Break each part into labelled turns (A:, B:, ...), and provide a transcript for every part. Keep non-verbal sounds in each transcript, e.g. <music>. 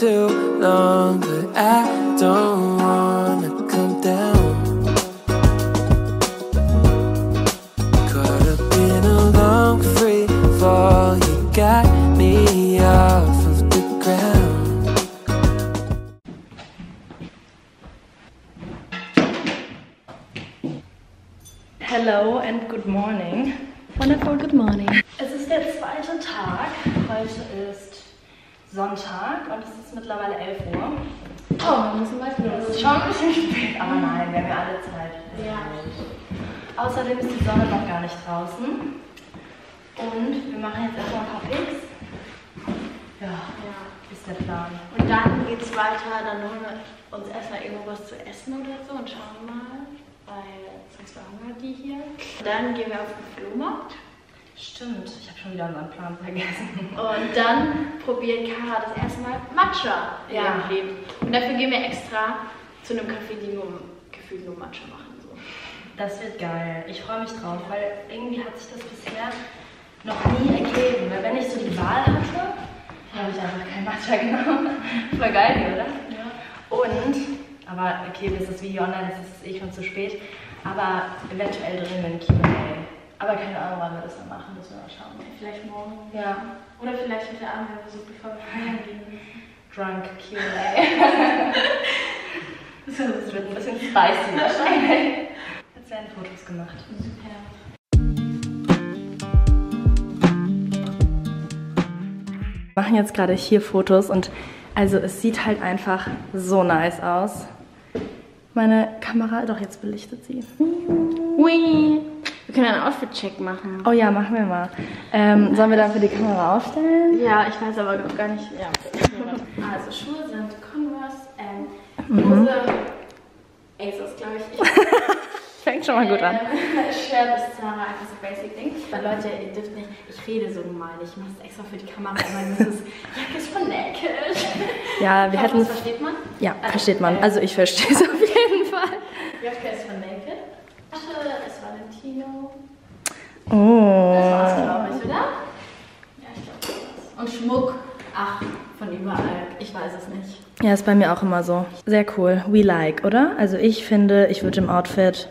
A: too long, but I
B: nein, wir haben ja alle Zeit.
C: Ja.
B: Außerdem ist die Sonne noch gar nicht draußen. Und wir machen jetzt erstmal ein paar Pics. Ja,
C: Ja.
B: ist der Plan.
C: Und dann geht's weiter, dann holen wir uns erstmal irgendwo was zu essen oder so und schauen mal, weil sonst verhungern die hier. Dann gehen wir auf den Flohmarkt
B: Stimmt, ich habe schon wieder unseren Plan vergessen.
C: und dann probiert Kara das erste Mal Matcha in
B: Ja.
C: ihrem Leben. Und dafür gehen wir extra zu einem Café, die nur gefühlt nur Matcha machen. So.
B: Das wird geil. Ich freue mich drauf, weil irgendwie hat sich das bisher noch nie ergeben. Weil wenn ich so die Wahl hatte, habe ich einfach kein Matcha <laughs> genommen. Voll geil, oder?
C: Ja.
B: Und, aber okay, bis das Video online ist, ist es eh schon zu spät. Aber eventuell drehen wir ein Q&A. Aber keine Ahnung, wann wir das dann machen, müssen wir mal schauen.
C: Vielleicht morgen.
B: Ja,
C: Oder vielleicht heute Abend, wenn wir so bevor wir feiern gehen.
B: drunk Q&A. <laughs> das wird ein bisschen spicy wahrscheinlich. Jetzt werden Fotos gemacht.
C: Super.
B: Wir machen jetzt gerade hier Fotos und also es sieht halt einfach so nice aus. Meine Kamera, doch jetzt belichtet sie.
C: Hui. Wir können einen Outfit-Check machen.
B: Oh ja, machen wir mal. Ähm, sollen wir dafür die Kamera aufstellen?
C: Ja, ich weiß aber noch gar nicht. Ja. Also Schuhe sind
B: Mhm.
C: Hose, ASOS, glaube ich. <laughs>
B: Fängt schon mal gut an.
C: Shirt ist Zara, einfach so basic Ding. Weil Leute, ihr dürft nicht, ich rede so normal nicht. Ich mache es extra für die Kamera, das ist <laughs> Jacke ist von Naked.
B: Ja, wir
C: Ich
B: hätten.
C: das versteht man.
B: Ja, versteht man. Also ich verstehe es <laughs> auf jeden Fall.
C: Jacke ist von Naked. Tasche ist Valentino. Das
B: Oh.
C: war's, glaube ich, oder? Ja, ich glaube, das war's. Und Schmuck, ach, von überall. Ich weiß es nicht.
B: Ja, ist bei mir auch immer so. Sehr cool. We like, oder? Also ich finde, ich würde dem Outfit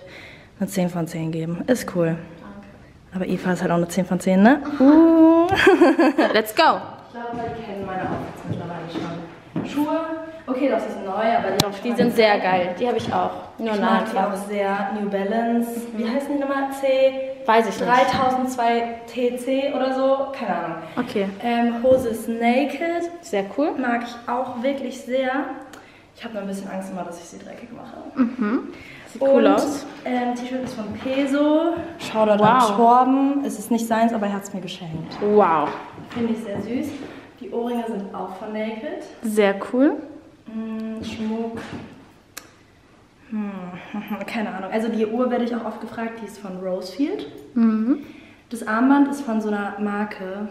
B: eine 10 von 10 geben. Ist cool.
C: Danke.
B: Aber Eva ist halt auch eine 10 von 10, ne? <laughs> Uh. <laughs> Let's go! Ich glaube, die kennen meine Outfits mittlerweile schon. Schuhe, okay, das ist neu, aber die,
C: Die sind sehr geil. Die habe ich auch. Nur
B: Ich mag die auch sehr. New Balance. Wie heißen die nochmal? C?
C: Weiß ich nicht.
B: 3002 TC oder so? Keine Ahnung.
C: Okay.
B: Ähm, Hose ist Naked.
C: Sehr cool.
B: Mag ich auch wirklich sehr. Ich habe nur ein bisschen Angst immer, dass ich sie dreckig mache.
C: Sieht cool
B: Und,
C: aus.
B: Ähm, T-Shirt ist von Peso. Shoutout
C: Wow.
B: an Torben. Es ist nicht seins, aber er hat es mir geschenkt.
C: Wow.
B: Finde ich sehr süß. Die Ohrringe sind auch von Naked.
C: Sehr cool.
B: Hm, Schmuck. Hm, <laughs> keine Ahnung. Also die Uhr werde ich auch oft gefragt, die ist von Rosefield.
C: Mhm.
B: Das Armband ist von so einer Marke.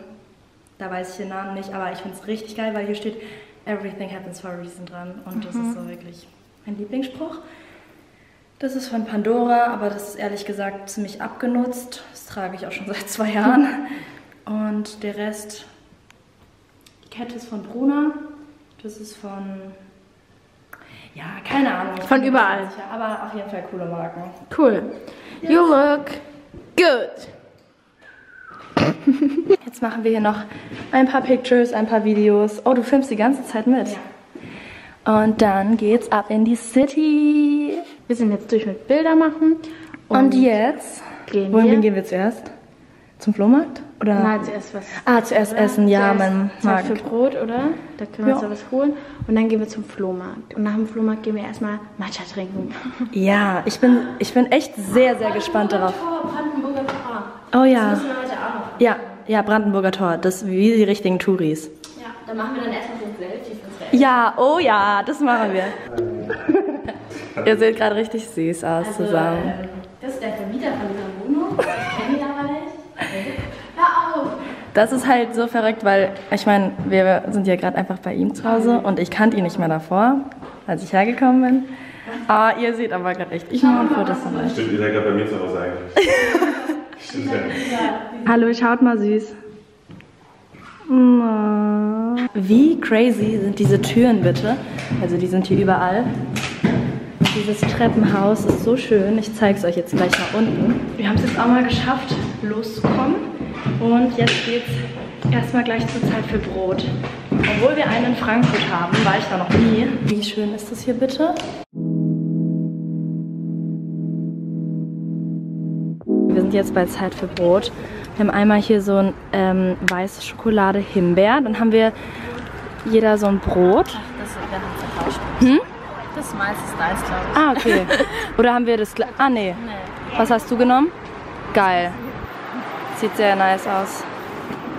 B: Da weiß ich den Namen nicht, aber ich finde es richtig geil, weil hier steht Everything happens for a reason dran. Und das ist so wirklich mein Lieblingsspruch. Das ist von Pandora, aber das ist ehrlich gesagt ziemlich abgenutzt. Das trage ich auch schon <laughs> seit zwei Jahren. Und der Rest, die Kette ist von Bruna. Das ist von, ja, keine Ahnung.
C: Von überall.
B: sicher, Aber auf jeden Fall coole Marken.
C: Cool. You look good. <laughs>
B: Jetzt machen wir hier noch ein paar Pictures, ein paar Videos. Oh, du filmst die ganze Zeit mit. Und dann geht's ab in die City.
C: Wir sind jetzt durch mit Bilder machen.
B: Und, jetzt?
C: gehen
B: Wohin
C: wir.
B: gehen wir zuerst? Zum Flohmarkt? Oder?
C: Nein, zuerst was.
B: Ah, zuerst
C: oder?
B: essen, ja,
C: Zuerst
B: mein
C: Zeit für. Brot, oder? Da können wir uns
B: Ja.
C: da was holen. Und dann gehen wir zum Flohmarkt. Und nach dem Flohmarkt gehen wir erstmal Matcha trinken. <laughs>
B: Ja, ich bin, ich bin echt sehr, sehr gespannt darauf.
C: Brandenburger Tor.
B: Oh
C: Das
B: ja.
C: müssen wir heute auch noch.
B: Ja, ja, Brandenburger Tor. Das wie die richtigen Touris.
C: Ja, dann machen wir dann erstmal so ein Selfie.
B: Ja, oh ja, das machen wir. <laughs> Ihr seht gerade richtig süß aus zusammen.
C: ähm, das ist der Vermieter von
B: Das ist halt so verrückt, weil ich meine, wir sind ja gerade einfach bei ihm zu Hause und ich kannte ihn nicht mehr davor, als ich hergekommen bin. Ah, ihr seht aber gerade echt, ich mache ein Foto von euch.
D: Stimmt, ihr seid gerade bei mir zu Hause eigentlich. <laughs> Stimmt ja.
B: Hallo, schaut mal süß. Wie crazy sind diese Türen bitte? Also die sind hier überall. Dieses Treppenhaus ist so schön. Ich zeige es euch jetzt gleich mal unten. Wir haben es jetzt auch mal geschafft, loszukommen. Und jetzt geht es erstmal gleich zur Zeit für Brot. Obwohl wir einen in Frankfurt haben, war ich da noch nie. Wie schön ist das hier bitte? Wir sind jetzt bei Zeit für Brot. Wir haben einmal hier so ein ähm, weiße Schokolade Himbeer. Dann haben wir jeder so ein Brot.
E: Das wir haben vertauscht.
B: Hm?
E: Das ist meistens deins, glaube ich.
B: Ah, okay. <laughs> Oder haben wir das... Ah, nee. Was hast du genommen? Geil. Sieht sehr nice aus.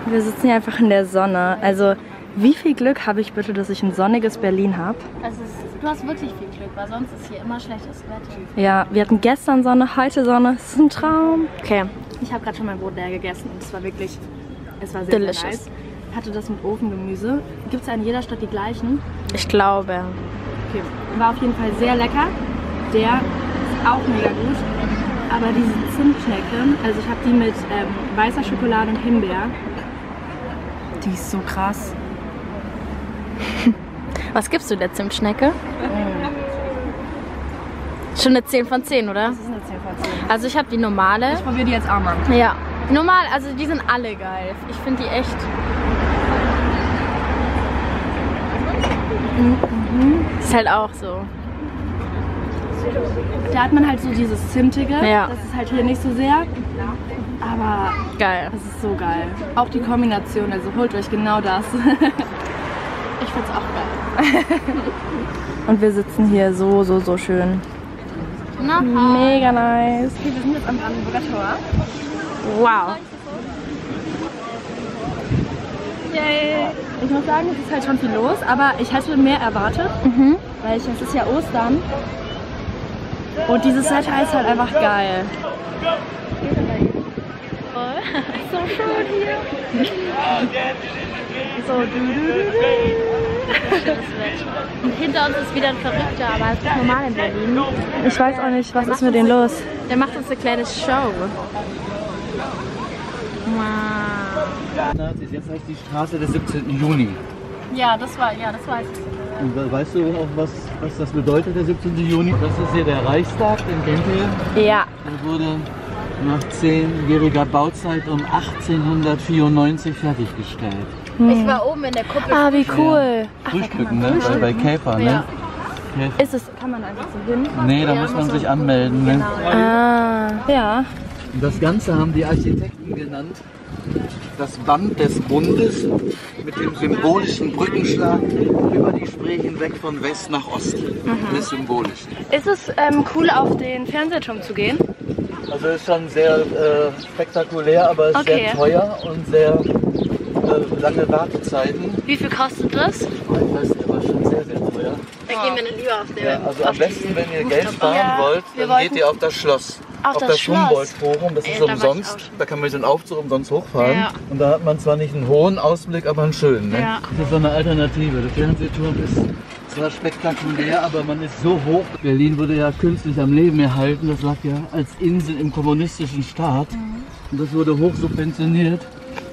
B: Wir sitzen hier einfach in der Sonne. Also, wie viel Glück habe ich bitte, dass ich ein sonniges Berlin habe?
E: Du hast wirklich viel Glück, weil sonst ist hier immer schlechtes Wetter.
B: Ja, wir hatten gestern Sonne, heute Sonne. Es ist ein Traum. Okay, ich habe gerade schon mein Brot leer gegessen und es war wirklich, es war sehr,
E: Delicious.
B: sehr nice. Hatte das mit Ofengemüse. Gibt es ja in jeder Stadt die gleichen?
E: Ich glaube.
B: Okay, war auf jeden Fall sehr lecker. Der ist auch mega gut. Aber diese Zimtschnecke, also ich habe die mit ähm, weißer Schokolade und Himbeer. Die ist so krass. <laughs>
E: Was gibst du der Zimtschnecke? Schon eine 10 von 10, oder?
B: Das ist eine 10 von 10.
E: Also ich habe die normale.
B: Ich probiere die jetzt auch mal.
E: Ja. Normal, also die sind alle geil. Ich finde die echt. Ist halt auch so.
B: Da hat man halt so dieses Zimtige.
E: Ja.
B: Das ist halt hier nicht so sehr. Aber
E: Geil.
B: das ist so geil. Auch die Kombination, also holt euch genau das. <laughs> ich find's auch geil. Und wir sitzen hier so, so, so schön.
E: Na,
B: Mega nice. Okay, wir sind jetzt am Brandenburger Tor.
E: wow.
B: Yay. Ich muss sagen, es ist halt schon viel los, aber ich hätte mehr erwartet, weil ich, es ist ja Ostern. Und dieses Wetter ist halt einfach geil. so schön hier. So, du, du, du,
E: Und hinter uns ist wieder ein Verrückter, aber es ist normal in Berlin.
B: du. Ich weiß auch nicht, was ist mit denen los?
E: Der macht uns eine kleine Show. Wow.
F: Das ist jetzt heißt die Straße des 17. Juni.
E: Ja, das war, ja, das weiß ich.
F: Und we- weißt du auch, was, was das bedeutet, der 17. Juni? Das ist hier der Reichstag, den kennt ihr.
B: Ja.
F: Der wurde nach zehnjähriger Bauzeit um 1894 fertiggestellt.
E: Ich war oben in der Kuppel.
B: Ah, wie cool.
F: Frühstücken, ne? Bei, bei Käfer, ne?
E: Ja.
B: Ist es, kann man einfach so hin?
F: Nee, da muss man sich anmelden. Ne?
B: Ah, ja.
F: Und das Ganze haben die Architekten genannt. Das Band des Bundes mit dem symbolischen Brückenschlag über die Spree hinweg von West nach Ost. Das ist symbolisch.
B: Ist es ähm, cool, auf den Fernsehturm zu gehen?
F: Also ist schon sehr äh, spektakulär, aber ist
B: Okay.
F: sehr teuer und sehr äh, lange Wartezeiten.
B: Wie viel kostet das?
F: Ich weiß nicht, aber schon sehr, sehr teuer.
E: Da gehen wir dann lieber auf den.
F: Ja, also am besten, wenn ihr Geld sparen
B: Ja,
F: wollt, dann geht ihr auf das Schloss.
B: Auf
F: auf
B: das
F: das? Humboldt-Forum, das ist
E: da war ich auch
F: umsonst. Da kann man mit dem Aufzug umsonst hochfahren.
E: Ja.
F: Und da hat man zwar nicht einen hohen Ausblick, aber einen schönen. Ne?
E: Ja.
F: Das ist so eine Alternative. Der Fernsehturm ist zwar spektakulär, aber man ist so hoch. Berlin wurde ja künstlich am Leben erhalten. Das lag ja als Insel im kommunistischen Staat.
E: Mhm.
F: Und das wurde hoch subventioniert.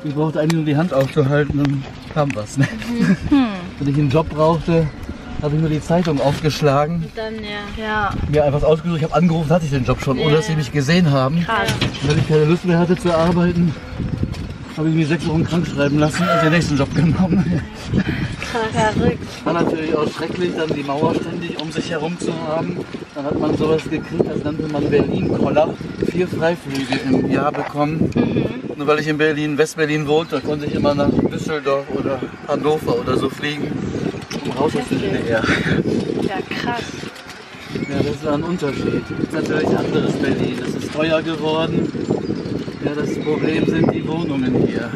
F: Ich brauchte eigentlich nur die Hand aufzuhalten und kam was. Ne?
E: Mhm. <laughs>
F: Wenn ich einen Job brauchte, habe ich nur die Zeitung aufgeschlagen
E: Dann, ja.
B: Ja.
F: mir einfach ausgesucht. Ich habe angerufen, hatte ich den Job schon, ohne dass sie mich gesehen haben.
B: Krass.
F: Und Weil ich keine Lust mehr hatte zu arbeiten, habe ich mich sechs Wochen krank schreiben lassen und den nächsten Job genommen.
B: Verrückt.
F: War natürlich auch schrecklich, dann die Mauer ständig um sich herum zu haben. Dann hat man sowas gekriegt, das nannte man Berlin-Koller. Vier Freiflüge im Jahr bekommen. Nur weil ich in Berlin, Westberlin wohnte, da konnte ich immer nach Düsseldorf oder Hannover oder so fliegen, raus aus der DDR.
B: Ja, krass.
F: Ja, das war ein Unterschied. Das ist natürlich ein anderes Berlin. Es ist teuer geworden. Ja, das Problem sind die Wohnungen hier.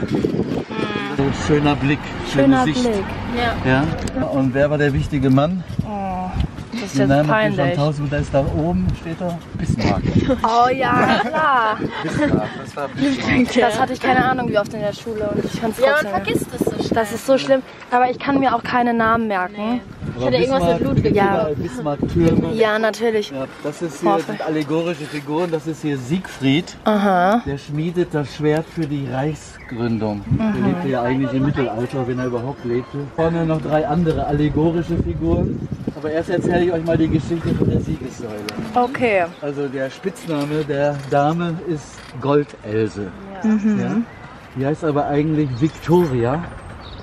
F: Ein schöner Blick,
B: Schöner
F: schöne Sicht.
B: Blick.
E: Ja.
F: Ja. Und wer war der wichtige Mann?
B: Oh, das ist jetzt
F: schon
B: peinlich.
F: tausend, da ist da oben, steht da Bismarck. <laughs>
B: Oh ja, klar.
F: Bismarck, das war <laughs> Bismarck.
B: Das hatte ich keine Ahnung wie oft in der Schule und ich fand es
E: Ja, man vergisst es.
B: Das ist so schlimm. Aber ich kann mir auch keine Namen merken.
E: Ich hatte irgendwas mit Ludwig.
B: Ja.
F: Bismarck-Türme.
B: Ja, natürlich.
F: Ja, das ist hier
B: Hoffe.
F: sind allegorische Figuren. Das ist hier Siegfried.
B: Aha.
F: Der schmiedet das Schwert für die Reichsgründung. Der lebte ja eigentlich im Mittelalter, wenn er überhaupt lebte. Vorne noch drei andere allegorische Figuren. Aber erst erzähle ich euch mal die Geschichte von der Siegessäule.
B: Okay.
F: Also der Spitzname der Dame ist Goldelse. Ja. Die heißt aber eigentlich Victoria.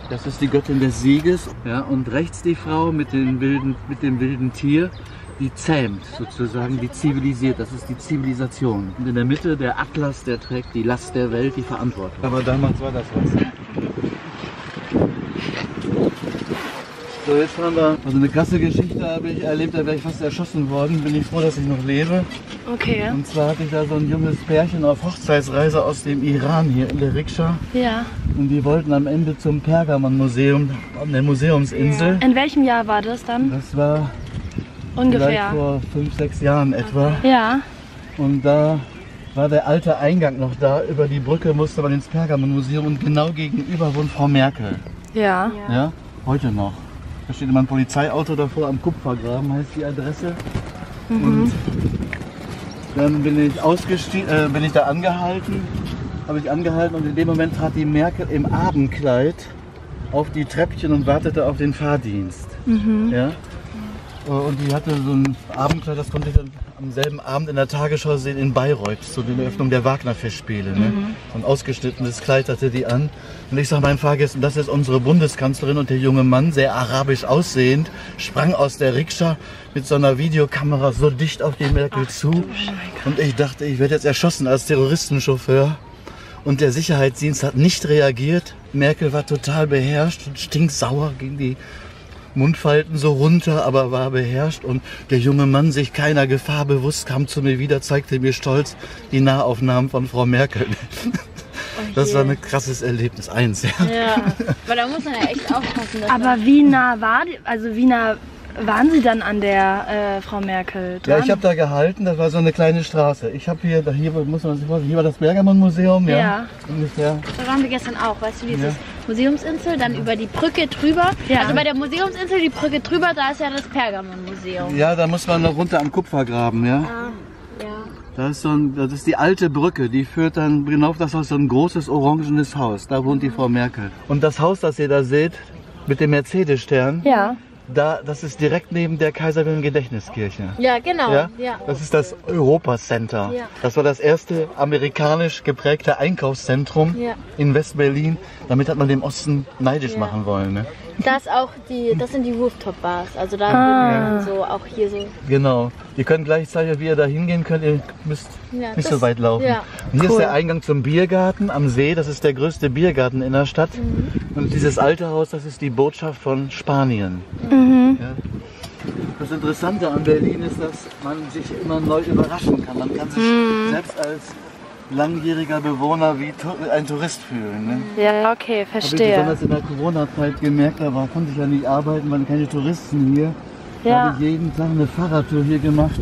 F: Das ist die Göttin des Sieges. Ja, und rechts die Frau mit, den wilden, mit dem wilden Tier, die zähmt sozusagen, die zivilisiert. Das ist die Zivilisation. Und in der Mitte der Atlas, der trägt die Last der Welt, die Verantwortung. Aber damals war das was. So, jetzt haben wir also eine krasse Geschichte habe ich erlebt, da wäre ich fast erschossen worden. Bin ich froh, dass ich noch lebe.
B: Okay.
F: Und zwar hatte ich da so ein junges Pärchen auf Hochzeitsreise aus dem Iran hier in der Rikscha.
B: Ja.
F: Und die wollten am Ende zum Pergamon-Museum an der Museumsinsel.
B: In welchem Jahr war das dann?
F: Das war
B: Ungefähr.
F: vor fünf, sechs Jahren etwa.
B: Ja.
F: Und da war der alte Eingang noch da. Über die Brücke musste man ins Pergamon-Museum und genau gegenüber wohnt Frau Merkel.
B: Ja.
F: Ja, heute noch. Da steht immer ein Polizeiauto davor am Kupfergraben, heißt die Adresse. Und dann bin ich ausgestiegen, äh, bin ich da angehalten, habe ich angehalten und in dem Moment trat die Merkel im Abendkleid auf die Treppchen und wartete auf den Fahrdienst. Ja? Äh, Und die hatte so ein Abendkleid, das konnte ich dann am selben Abend in der Tagesschau sehen in Bayreuth, zu den Eröffnung der Wagner-Festspiele. Ne? So ein ausgeschnittenes Kleid hatte die an. Und ich sage meinen Fahrgästen, das ist unsere Bundeskanzlerin und der junge Mann, sehr arabisch aussehend, sprang aus der Rikscha mit so einer Videokamera so dicht auf die Merkel zu. Und ich dachte, ich werde jetzt erschossen als Terroristenchauffeur. Und der Sicherheitsdienst hat nicht reagiert. Merkel war total beherrscht und stinksauer, ging die Mundfalten so runter, aber war beherrscht. Und der junge Mann, sich keiner Gefahr bewusst, kam zu mir wieder, zeigte mir stolz die Nahaufnahmen von Frau Merkel. <laughs> Das war ein krasses Erlebnis, eins. Ja. <laughs>
E: Ja, weil da muss man ja echt aufpassen.
B: Aber wie nah war die, also wie nah waren Sie dann an der äh, Frau Merkel dran?
F: Ja, ich habe da gehalten, das war so eine kleine Straße. Ich habe hier, da hier muss man sich vorstellen, hier war das Bergermann-Museum, ja.
B: Ja.
F: Ungefähr.
E: Da waren wir gestern auch, weißt du, dieses
F: Ja.
E: Museumsinsel, dann über die Brücke drüber.
B: Ja.
E: Also bei der Museumsinsel, die Brücke drüber, da ist ja das Pergamon-Museum.
F: Ja, da muss man noch runter am Kupfergraben, ja.
E: Ah, ja.
F: Da ist so ein, das ist die alte Brücke, die führt dann hinauf, das ist so ein großes orangenes Haus. Da wohnt die Frau Merkel. Und das Haus, das ihr da seht, mit dem Mercedes-Stern,
B: Ja.
F: da, das ist direkt neben der Kaiser Wilhelm Gedächtniskirche.
E: Ja, genau.
F: Ja?
E: Ja.
F: Das ist das Europa Center.
E: Ja.
F: Das war das erste amerikanisch geprägte Einkaufszentrum
E: Ja.
F: in West-Berlin. Damit hat man dem Osten neidisch machen wollen. Ne?
E: Das auch die, das sind die Rooftop-Bars. Also da
B: Ah.
E: so auch hier so.
F: Genau. Ihr könnt gleich zeigen, wie ihr da hingehen könnt. Ihr müsst
E: Ja,
F: nicht
E: das-
F: so weit laufen.
E: ja.
F: Und hier
B: Cool.
F: ist der Eingang zum Biergarten am See. Das ist der größte Biergarten in der Stadt.
E: Mhm.
F: Und dieses alte Haus, das ist die Botschaft von Spanien.
B: Mhm.
F: Ja. Das Interessante an Berlin ist, dass man sich immer neu überraschen kann. Man kann sich
B: Mhm.
F: selbst als langjähriger Bewohner wie ein Tourist fühlen. Ne?
B: Ja, okay,
F: Habe ich
B: verstehe.
F: besonders in der Corona-Zeit gemerkt, da war, konnte ich ja nicht arbeiten, waren keine Touristen hier. Da
B: Ja.
F: habe ich jeden Tag eine Fahrradtour hier gemacht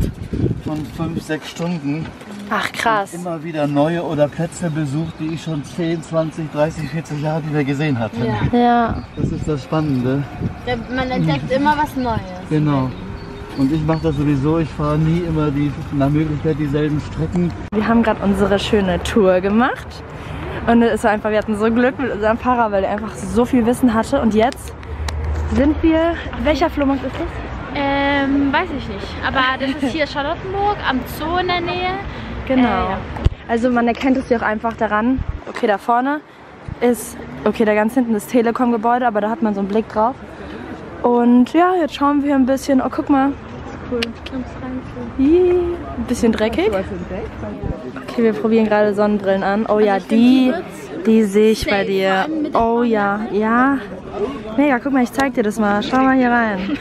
F: von fünf, sechs Stunden.
B: Ach krass.
F: Immer wieder neue oder Plätze besucht, die ich schon 10, 20, 30, 40 Jahre nicht mehr gesehen hatte.
E: Ja.
B: Ja.
F: Das ist das Spannende.
E: Ja, Man entdeckt immer was Neues.
F: Genau. Und ich mache das sowieso, ich fahre nie immer die, nach Möglichkeit dieselben Strecken.
B: Wir haben gerade unsere schöne Tour gemacht. Und es war einfach, wir hatten so Glück mit unserem Fahrer, weil er einfach so viel Wissen hatte. Und jetzt sind wir. Welcher Flohmarkt ist das?
E: Ähm, weiß ich nicht. Aber das ist hier Charlottenburg am Zoo in der Nähe.
B: Genau.
E: Äh, ja.
B: Also man erkennt es ja auch einfach daran. Okay, da vorne ist, okay, da ganz hinten ist Telekom-Gebäude, aber da hat man so einen Blick drauf. Und ja, jetzt schauen wir ein bisschen. Oh, guck mal.
E: Cool.
B: Ein bisschen dreckig. Okay, wir probieren gerade Sonnenbrillen an. Oh ja, die, die sehe ich bei dir. Oh ja, ja. Mega, guck mal, ich zeig dir das mal. Schau mal hier rein.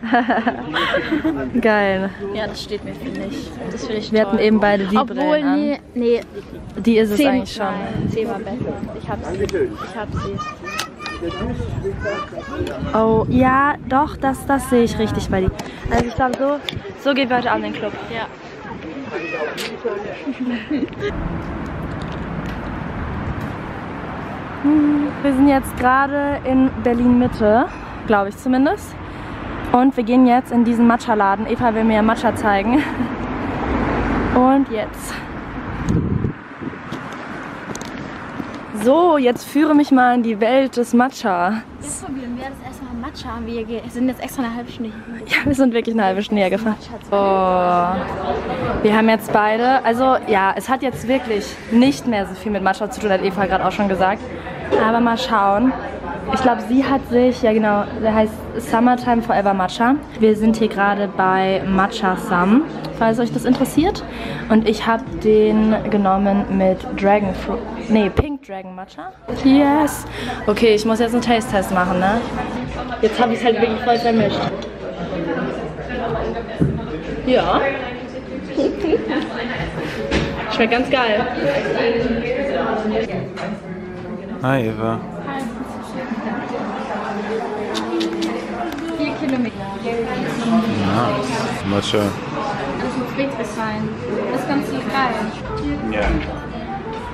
B: <laughs> Geil.
E: Ja, das steht mir, finde ich. Das finde ich
B: Wir
E: toll.
B: hatten eben beide die
E: Obwohl,
B: Brillen an.
E: nee, nee,
B: Die ist es eigentlich schon.
E: nein, war besser. Ich hab sie. Ich hab sie.
B: Oh, ja, doch, das, das sehe ich richtig bei dir. Also ich glaube, so, so gehen wir heute Abend in den Club.
E: Ja.
B: Wir sind jetzt gerade in Berlin Mitte, glaube ich zumindest. Und wir gehen jetzt in diesen Matcha-Laden. Eva will mir Matcha zeigen. Und jetzt. So, jetzt führe mich mal in die Welt des Matcha.
E: Jetzt probieren wir das erstmal Matcha. Wir sind jetzt extra eine halbe Stunde hier.
B: Ja, wir sind wirklich eine halbe Stunde her gefahren. Oh. Wir haben jetzt beide, also ja, es hat jetzt wirklich nicht mehr so viel mit Matcha zu tun, hat Eva gerade auch schon gesagt. Aber mal schauen. Ich glaube, sie hat sich, ja genau, der heißt Summertime Forever Matcha. Wir sind hier gerade bei Matcha Sam, falls euch das interessiert. Und ich habe den genommen mit Dragon Fruit, nee, Pink Dragon Matcha. Yes. Okay, ich muss jetzt einen Taste-Test machen, ne? Jetzt habe ich es halt wirklich voll vermischt. Ja. <laughs> Schmeckt ganz geil.
D: Hi Eva.
E: Vier Kilometer.
D: Ja, Matcha.
E: Das muss Friedrich sein. Das ist ganz geil.
D: Ja.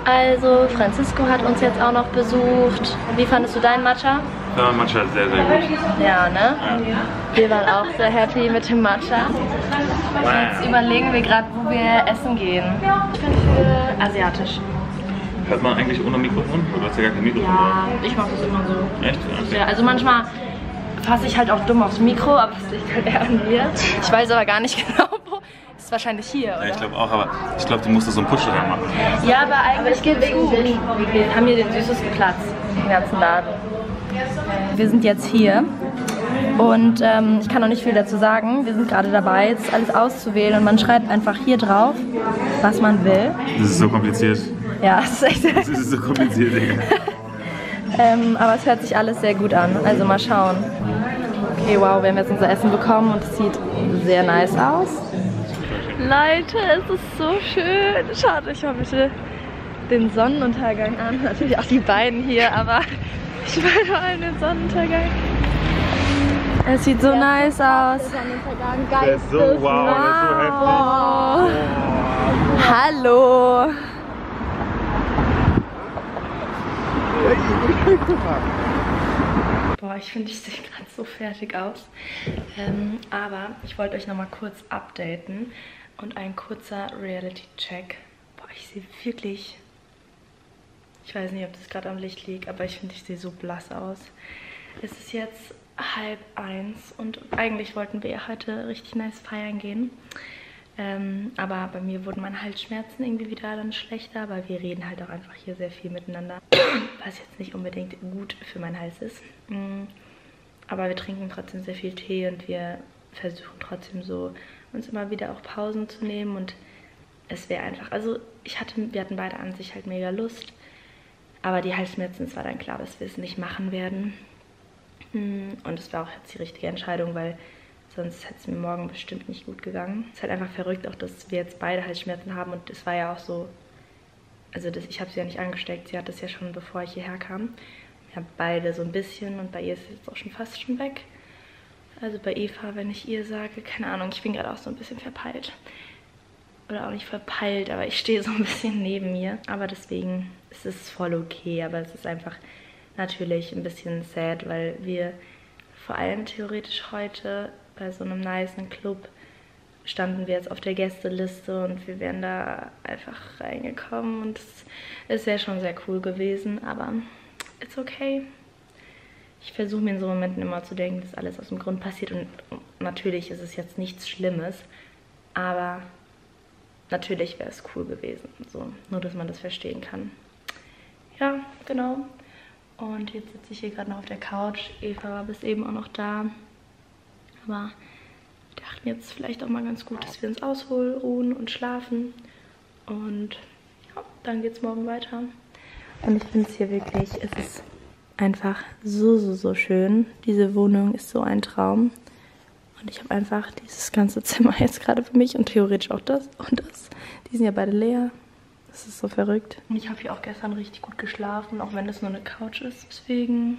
B: Also, Francisco hat uns jetzt auch noch besucht. Wie fandest du deinen Matcha?
D: Ja, Matcha ist sehr, sehr gut.
B: Ja, ne? Wir waren auch sehr happy mit dem Matcha. Jetzt überlegen wir gerade, wo wir essen gehen. Ich bin für asiatisch.
D: Hört man eigentlich ohne Mikrofon? Du hast ja gar kein Mikrofon.
B: Ja, ich mache das immer so.
D: Echt? Okay.
B: Ja, also manchmal fasse ich halt auch dumm aufs Mikro, aber das liegt halt eher an mir. Ich weiß aber gar nicht <laughs> genau, wo. Ist wahrscheinlich hier,
D: Ja,
B: oder?
D: ich glaube auch, aber ich glaube, du musst da so einen Putsch dran machen.
B: Ja, aber eigentlich geht's gut. Wir haben hier den süßesten Platz im ganzen Laden. Wir sind jetzt hier und ähm, ich kann noch nicht viel dazu sagen. Wir sind gerade dabei, jetzt alles auszuwählen und man schreibt einfach hier drauf, was man will.
D: Das ist so kompliziert.
B: Ja, das ist echt
D: Das ist so kompliziert, <laughs> Digga.
B: Ähm, aber es hört sich alles sehr gut an. Also mal schauen. Okay, wow, wir haben jetzt unser Essen bekommen und es sieht sehr nice aus. Leute, es ist so schön. Schaut euch mal bitte den Sonnenuntergang an. Natürlich auch die beiden hier, aber <laughs> ich meine vor allem den Sonnenuntergang. Es sieht so nice aus.
D: Der ist so wow, der ist so heftig.
B: Hallo. Boah, ich finde, ich sehe gerade so fertig aus. Ähm, aber ich wollte euch nochmal kurz updaten und ein kurzer Reality-Check. Boah, ich sehe wirklich. Ich weiß nicht, ob das gerade am Licht liegt, aber ich finde, ich sehe so blass aus. Es ist jetzt halb eins und eigentlich wollten wir ja heute richtig nice feiern gehen. Ähm, aber bei mir wurden meine Halsschmerzen irgendwie wieder dann schlechter, weil wir reden halt auch einfach hier sehr viel miteinander, <clears throat> was jetzt nicht unbedingt gut für meinen Hals ist. Mm, Aber wir trinken trotzdem sehr viel Tee und wir versuchen trotzdem so uns immer wieder auch Pausen zu nehmen und es wäre einfach, also ich hatte, wir hatten beide an sich halt mega Lust, aber die Halsschmerzen, es war dann klar, dass wir es nicht machen werden. Mm, Und es war auch jetzt die richtige Entscheidung, weil sonst hätte es mir morgen bestimmt nicht gut gegangen. Es ist halt einfach verrückt, auch dass wir jetzt beide Halsschmerzen haben und es war ja auch so, also das, ich habe sie ja nicht angesteckt, sie hat das ja schon bevor ich hierher kam. Wir haben beide so ein bisschen und bei ihr ist es jetzt auch schon fast schon weg. Also bei Eva, wenn ich ihr sage, keine Ahnung, ich bin gerade auch so ein bisschen verpeilt. Oder auch nicht verpeilt, aber ich stehe so ein bisschen neben mir. Aber deswegen ist es voll okay, aber es ist einfach natürlich ein bisschen sad, weil wir vor allem theoretisch heute bei so einem niceen Club standen wir jetzt auf der Gästeliste und wir wären da einfach reingekommen und es ja schon sehr cool gewesen, aber it's okay. Ich versuche mir in so Momenten immer zu denken, dass alles aus dem Grund passiert und natürlich ist es jetzt nichts Schlimmes, aber natürlich wäre es cool gewesen, so nur dass man das verstehen kann. Ja, genau. Und jetzt sitze ich hier gerade noch auf der Couch. Eva war bis eben auch noch da. Aber wir dachten jetzt vielleicht auch mal ganz gut, dass wir uns ausruhen und schlafen. Und ja, dann geht's morgen weiter. Und ich finde es hier wirklich, es ist einfach so, so, so schön. Diese Wohnung ist so ein Traum. Und ich habe einfach dieses ganze Zimmer <laughs> jetzt gerade für mich und theoretisch auch das und das. Die sind ja beide leer. Das ist so verrückt. Und ich habe hier auch gestern richtig gut geschlafen, auch wenn das nur eine Couch ist. Deswegen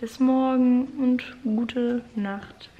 B: bis morgen und gute Nacht.